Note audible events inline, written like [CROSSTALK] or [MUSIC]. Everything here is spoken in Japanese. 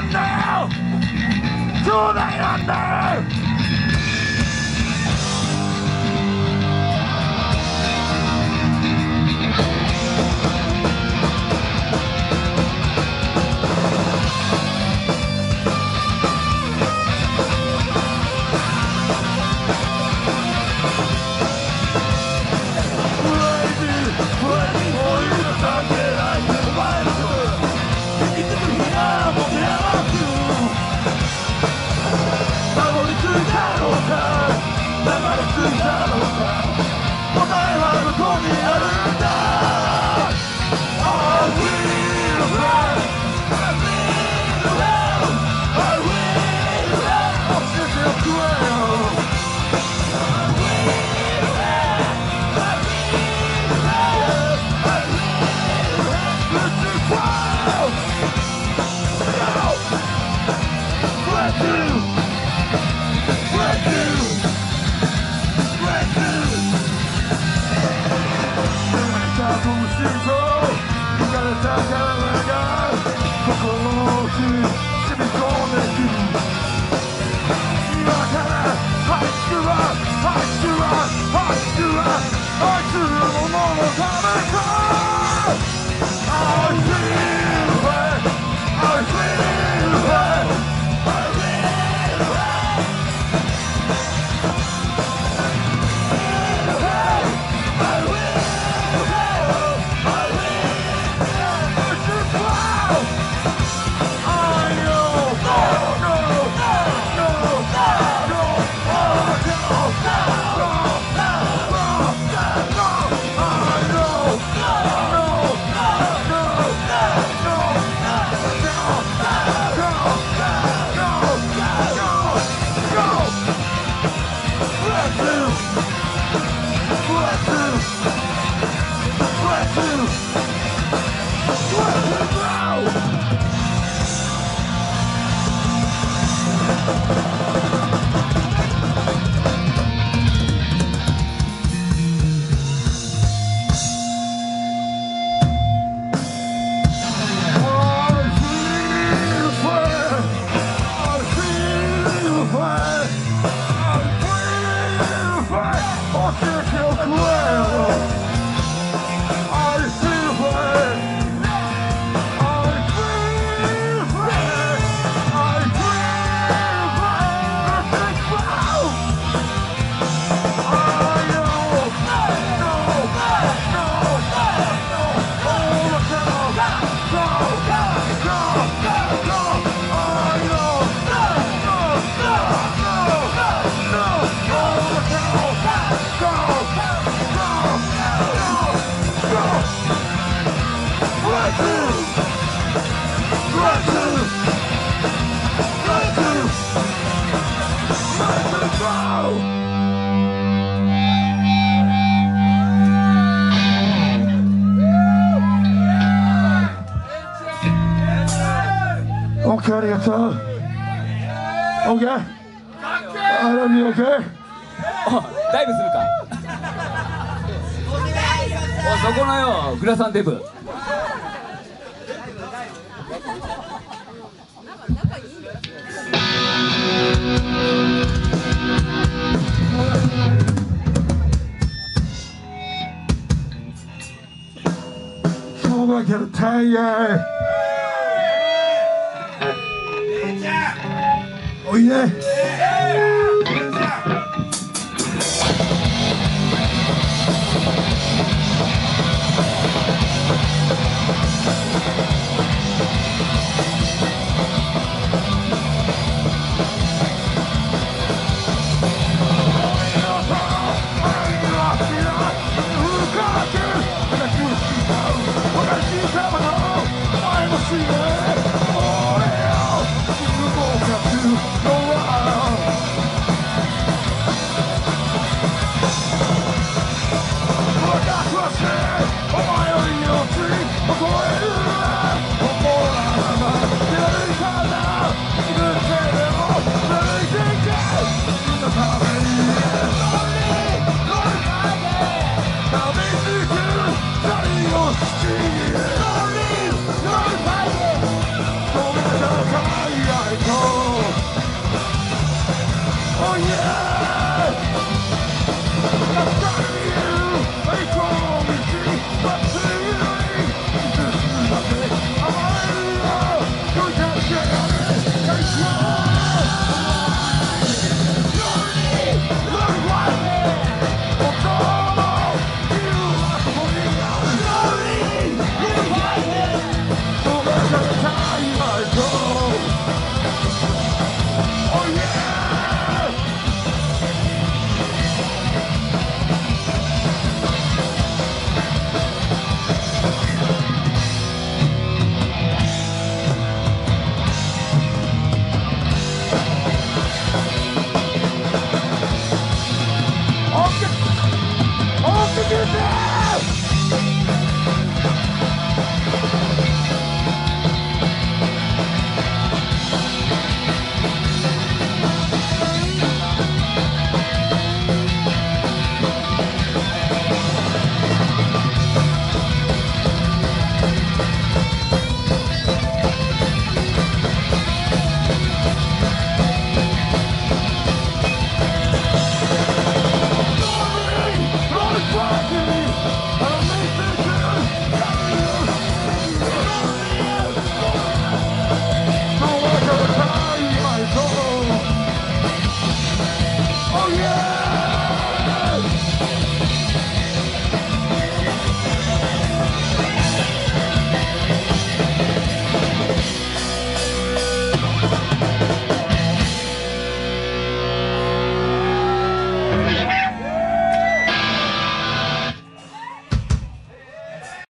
under! Do they under! オッケーありがとう。オッケー。I love you, okay? おダイブするか [LAUGHS] おそこのよグラサンデブ今日だけの太